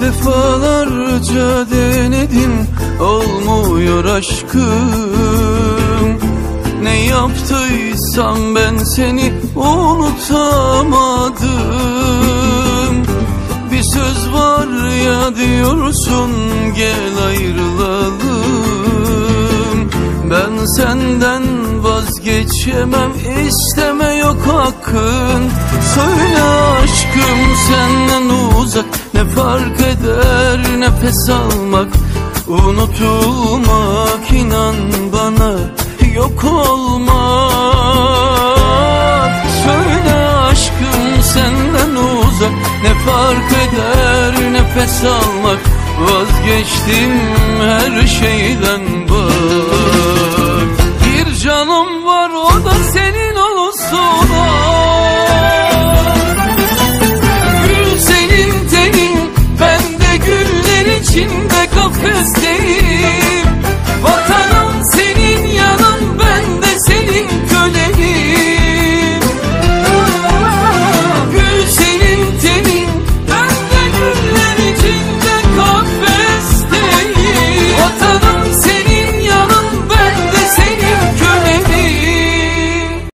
Defalarca denedim olmuyor aşkım. Ne yaptıysam ben seni unutamadım. Bir söz var ya diyorsun gel ayrılalım. Ben senden vazgeçemem isteme yok hakkın. Söyle nefes almak Unutulmak inan bana yok olmak. Söyle aşkım senden uzak ne fark eder nefes almak? Vazgeçtim her şeyden bak. Bir canım var o da senin olsun